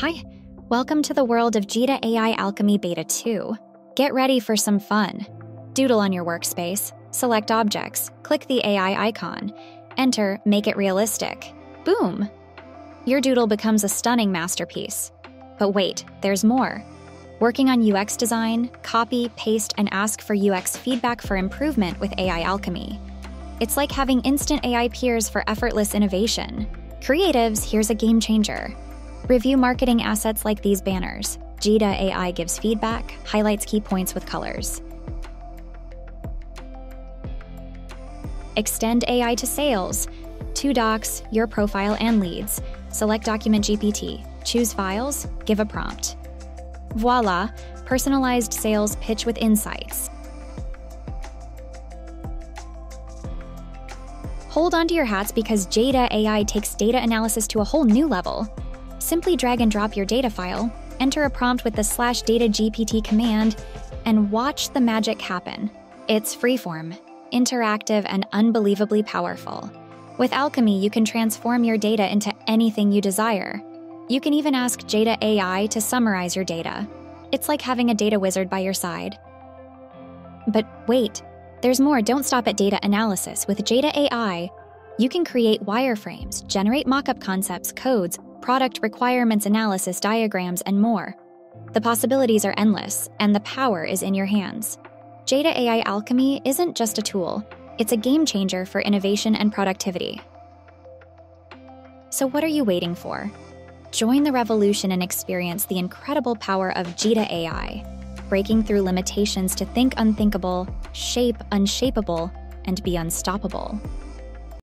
Hi, welcome to the world of Jeda AI Alchemy Beta 2. Get ready for some fun. Doodle on your workspace, select objects, click the AI icon, enter Make It Realistic. Boom! Your doodle becomes a stunning masterpiece. But wait, there's more. Working on UX design, copy, paste, and ask for UX feedback for improvement with AI Alchemy. It's like having instant AI peers for effortless innovation. Creatives, here's a game changer. Review marketing assets like these banners. Jeda AI gives feedback, highlights key points with colors. Extend AI to sales. Two docs, your profile, and leads. Select Document GPT. Choose files, give a prompt. Voila, personalized sales pitch with insights. Hold on to your hats because Jeda AI takes data analysis to a whole new level. Simply drag and drop your data file, enter a prompt with the slash data GPT command, and watch the magic happen. It's freeform, interactive, and unbelievably powerful. With Alchemy, you can transform your data into anything you desire. You can even ask Jeda AI to summarize your data. It's like having a data wizard by your side. But wait, there's more. Don't stop at data analysis. With Jeda AI, you can create wireframes, generate mockup concepts, codes, product requirements analysis, diagrams, and more. The possibilities are endless, and the power is in your hands. Jeda AI Alchemy isn't just a tool, it's a game changer for innovation and productivity. So, what are you waiting for? Join the revolution and experience the incredible power of Jeda AI, breaking through limitations to think unthinkable, shape unshapable, and be unstoppable.